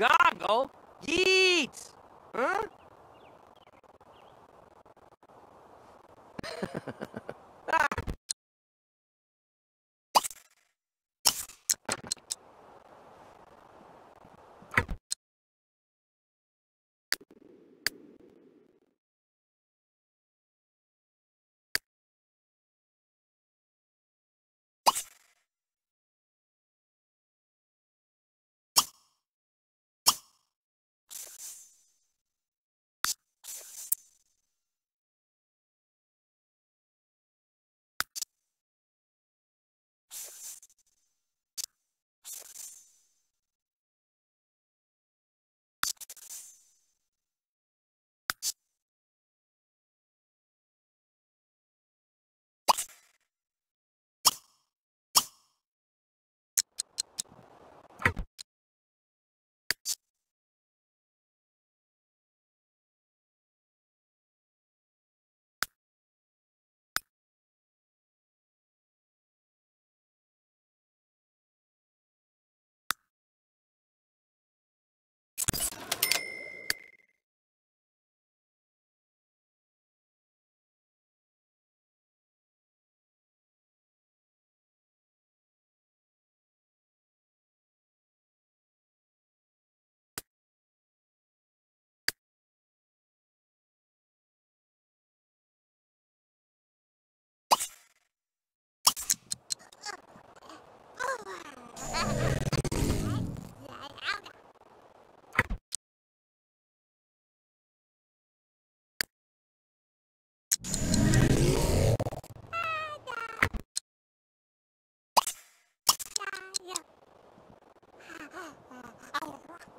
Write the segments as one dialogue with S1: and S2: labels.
S1: Goggle? Yeet! Huh?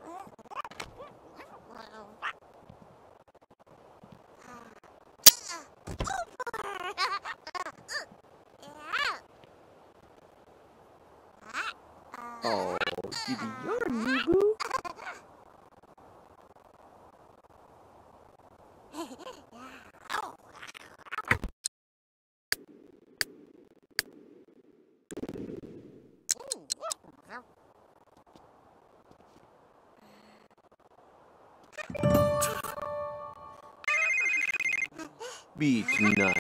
S1: Oh, Gibby, you're boo. Beat not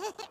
S1: boo.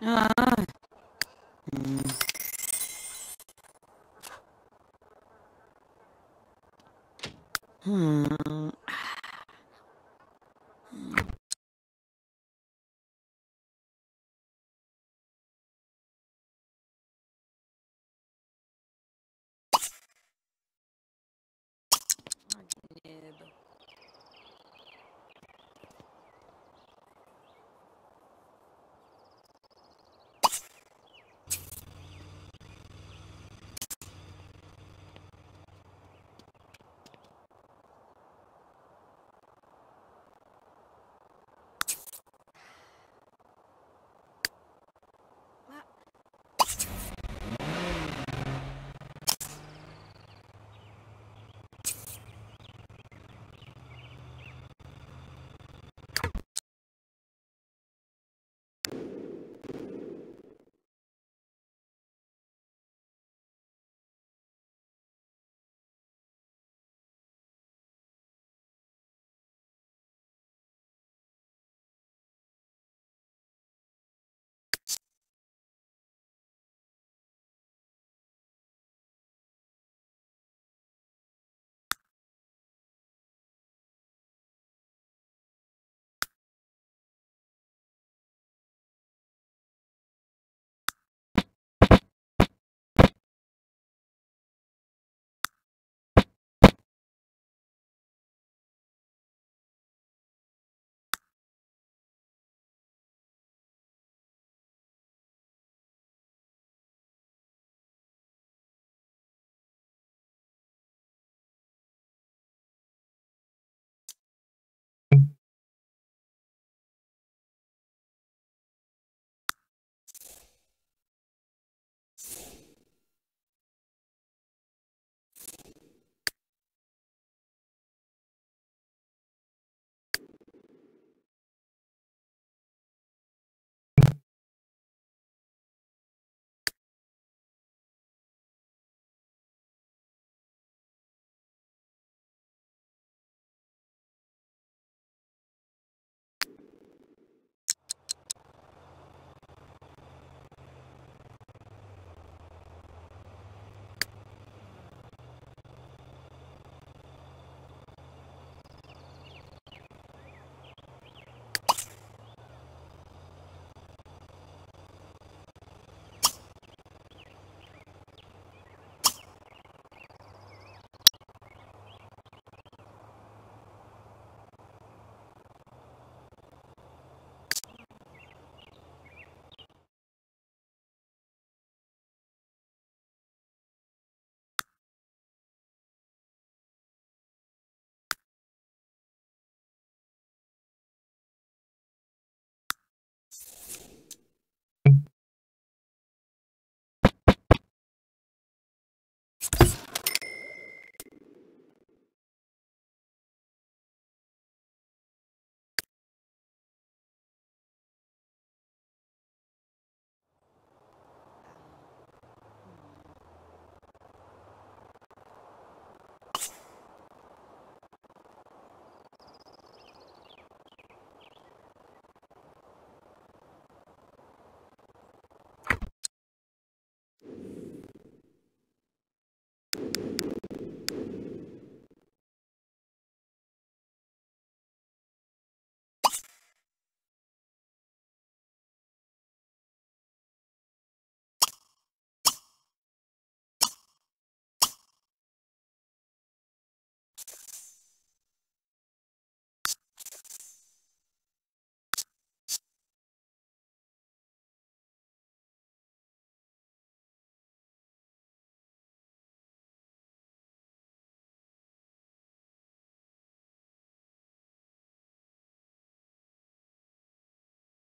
S2: Ah. Hmm.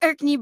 S2: Erkney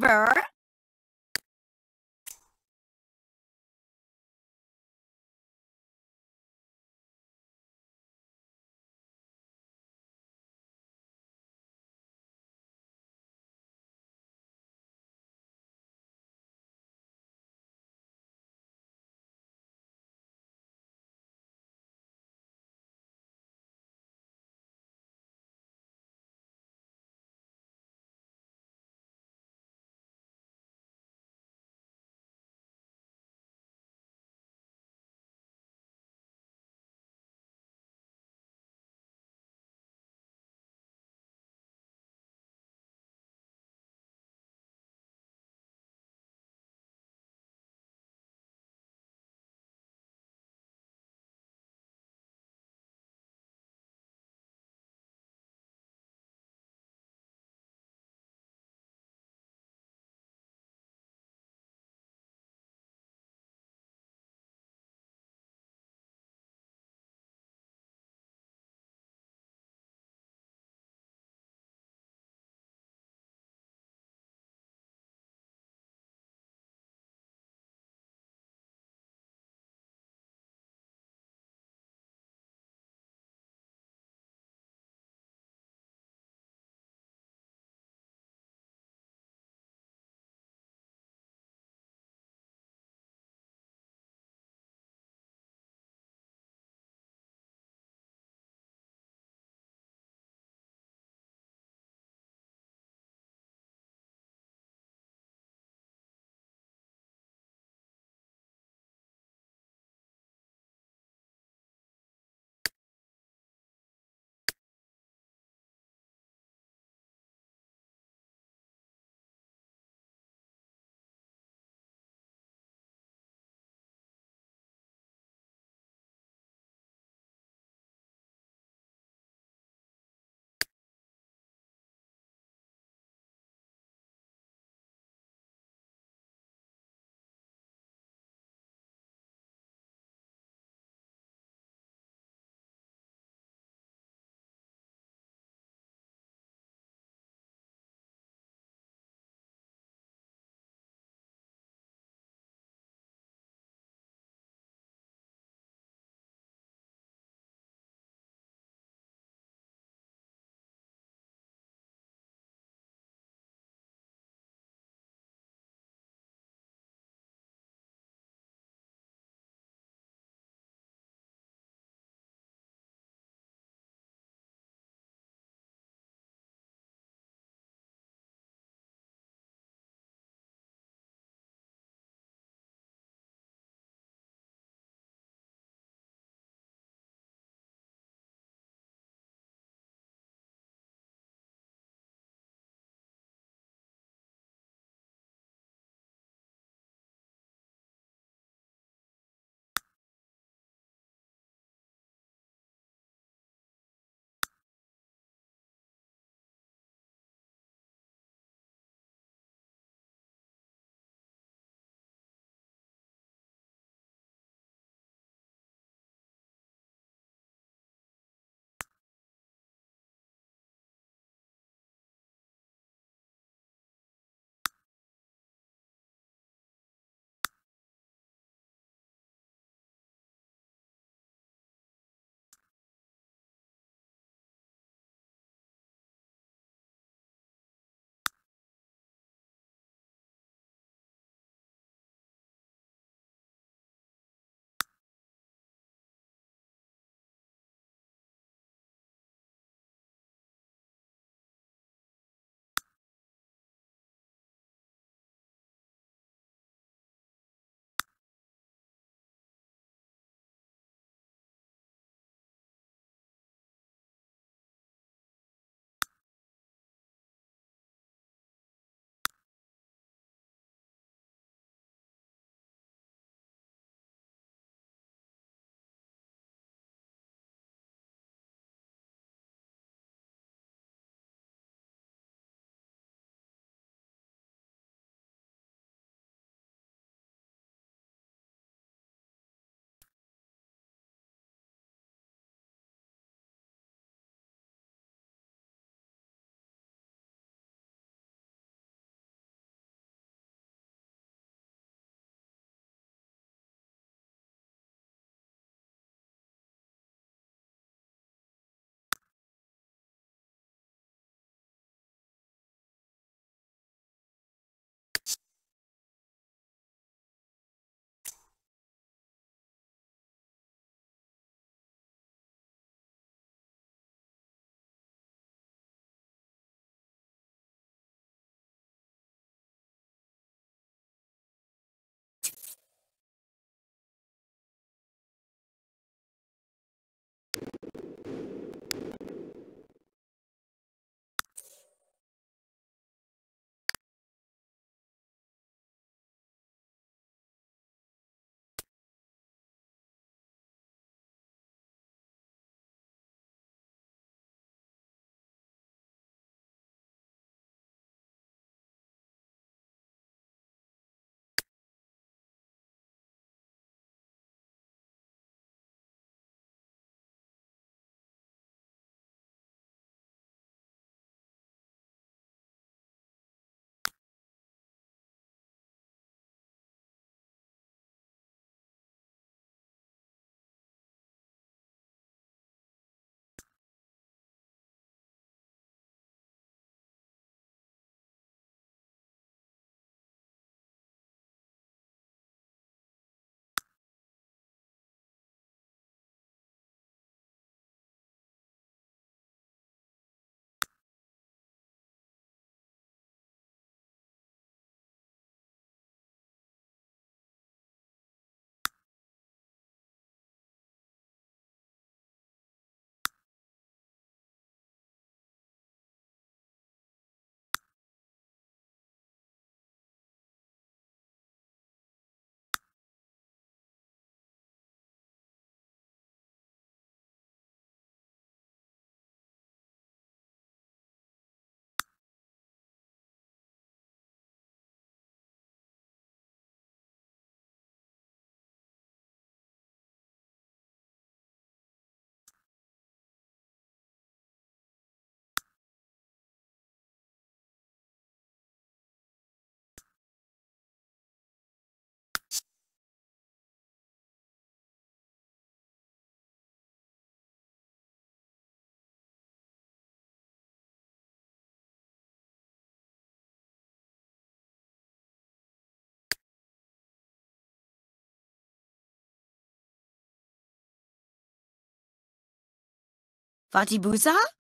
S2: Burr.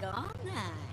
S2: Zasigone. Artsy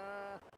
S2: uh.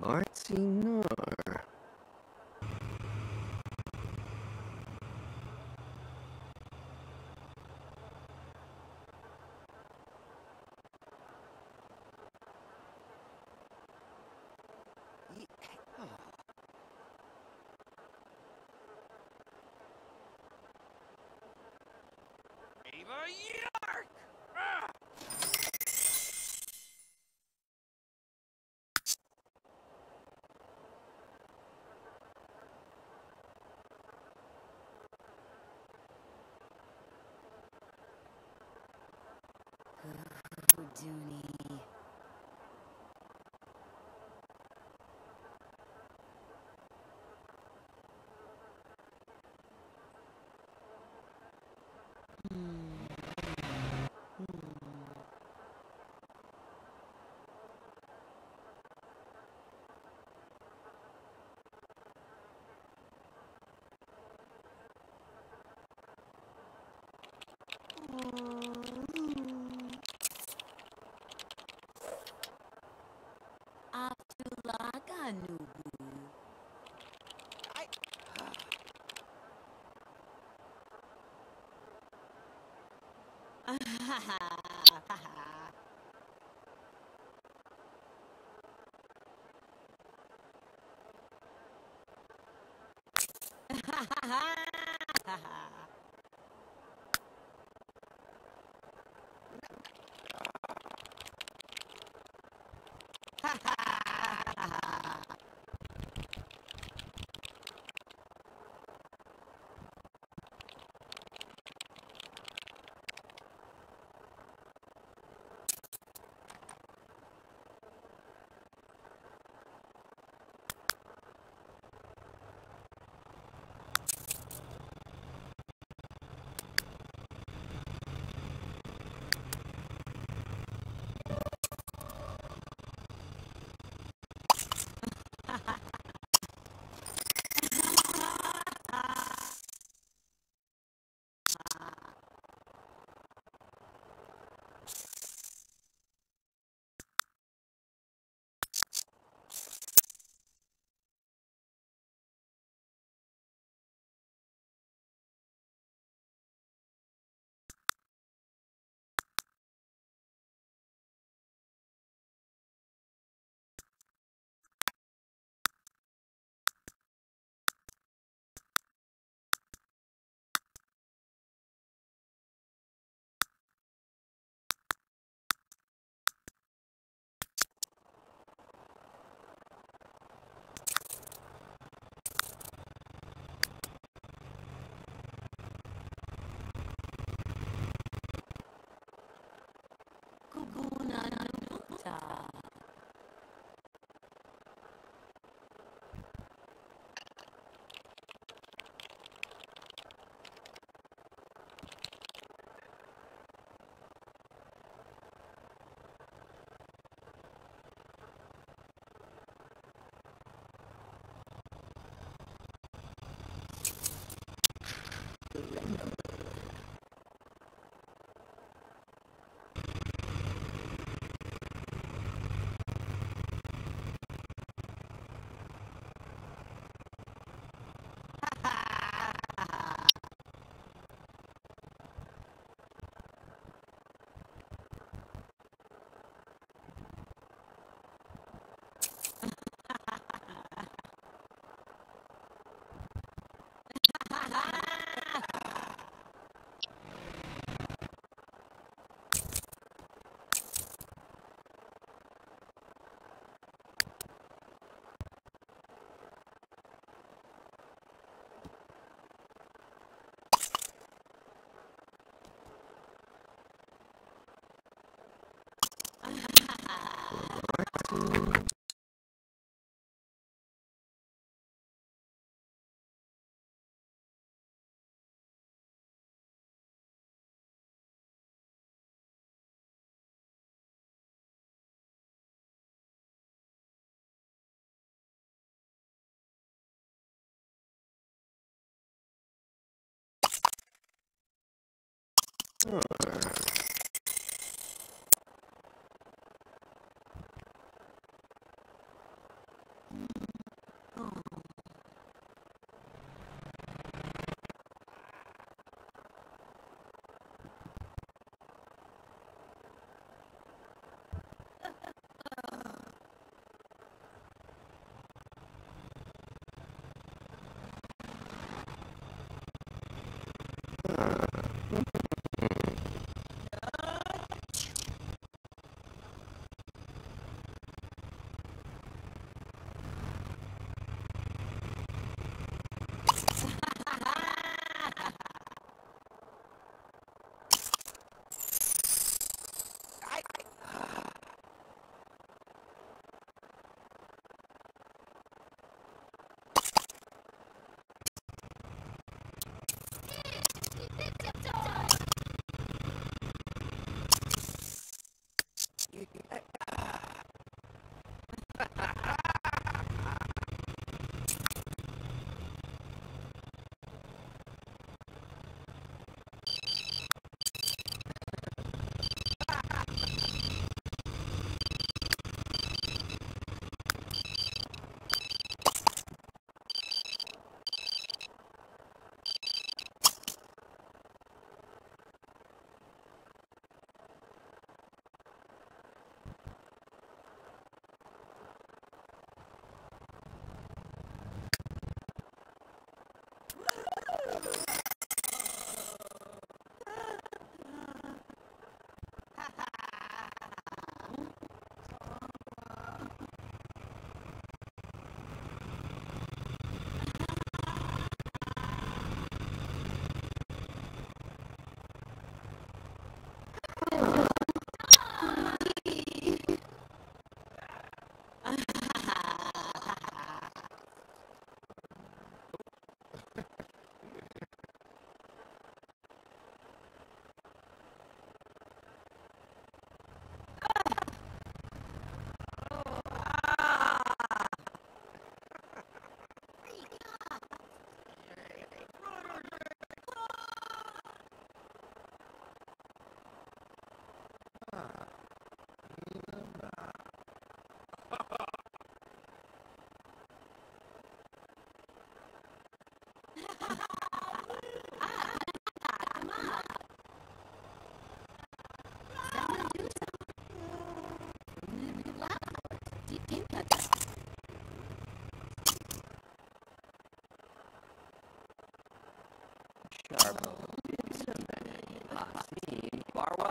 S2: Nor. Ye- oh. Hmm. Hmm. Kuguna
S1: surrender Huh. Ha ha ha! Garbo,
S2: Susan,
S1: Hasim, Barwa,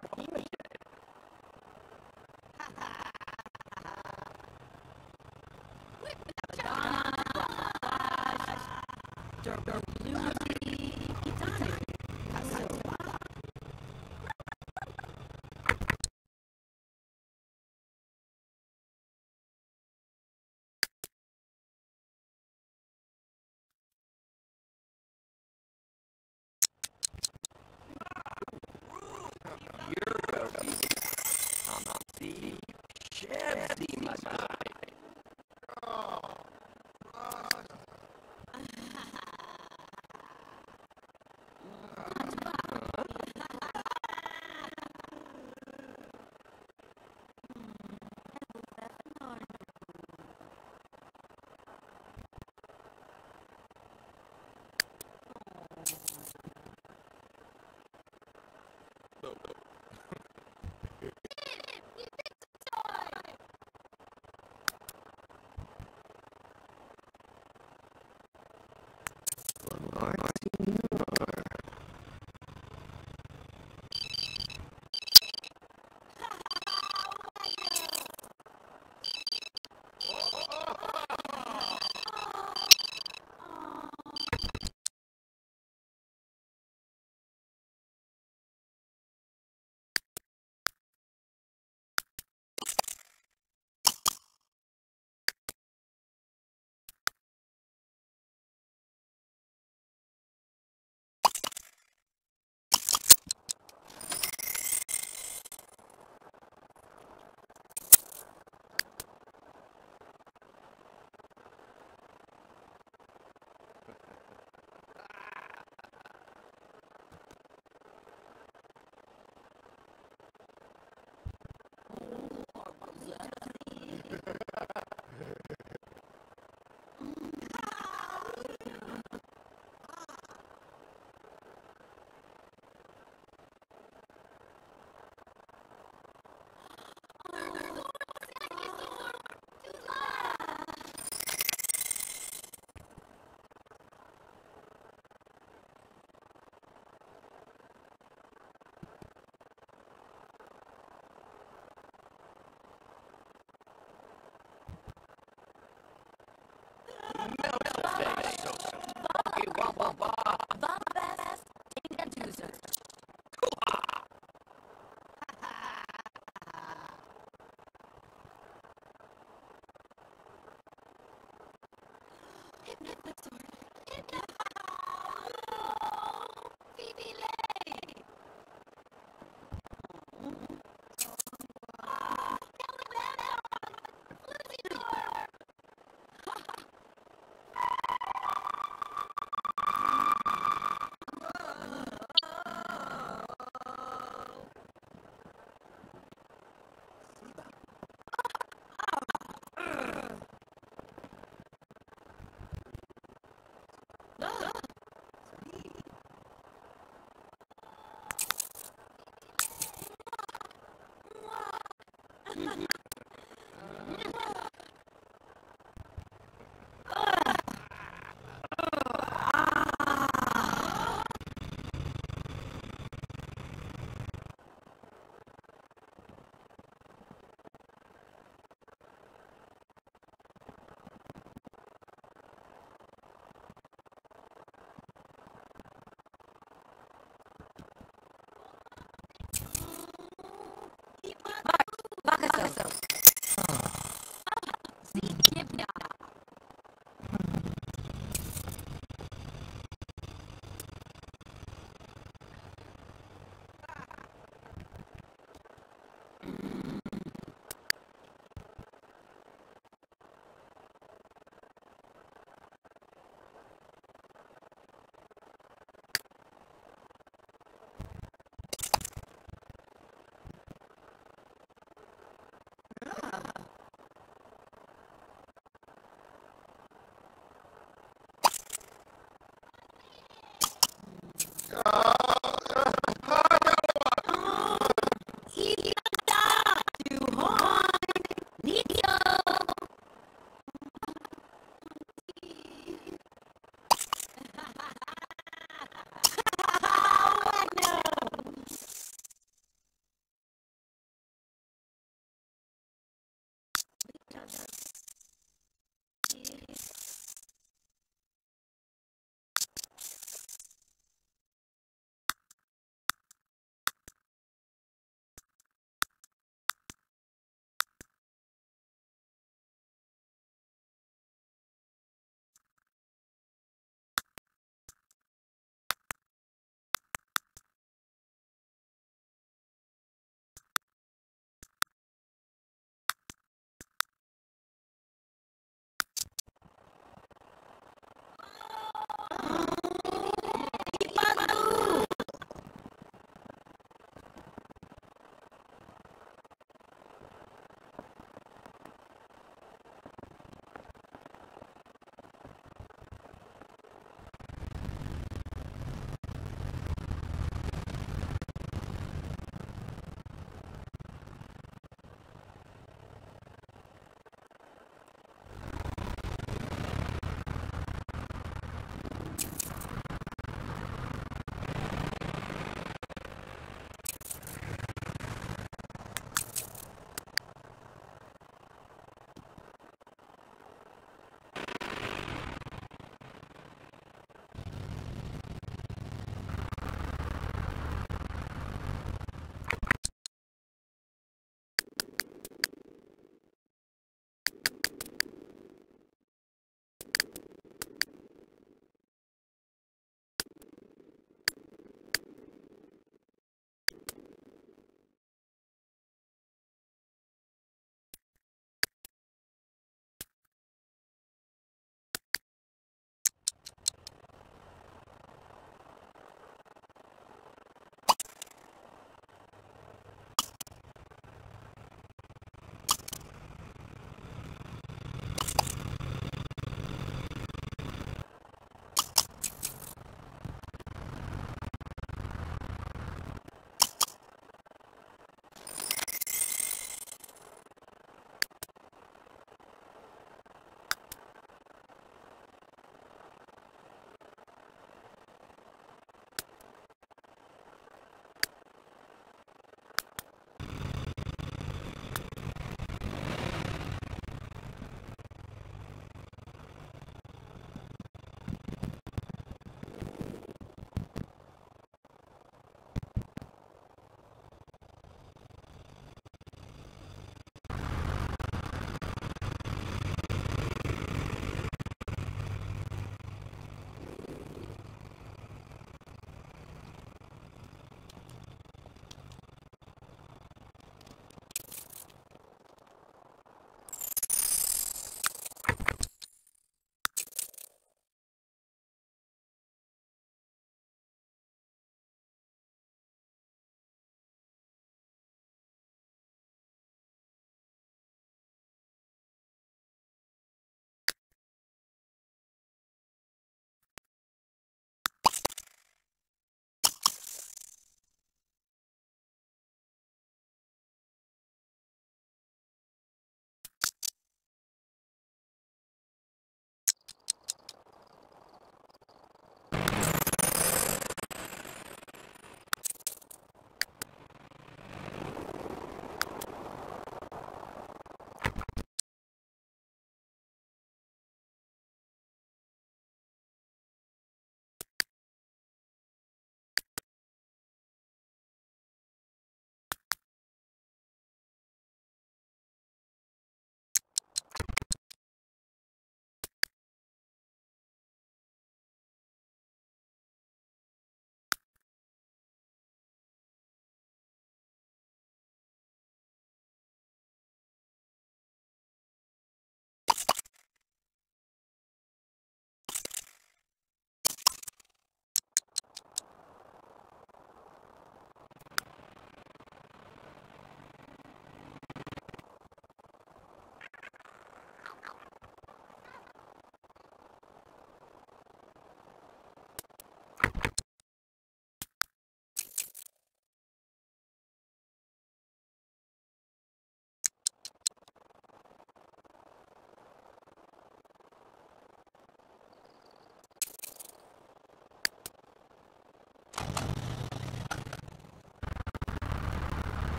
S2: Hypnotizer.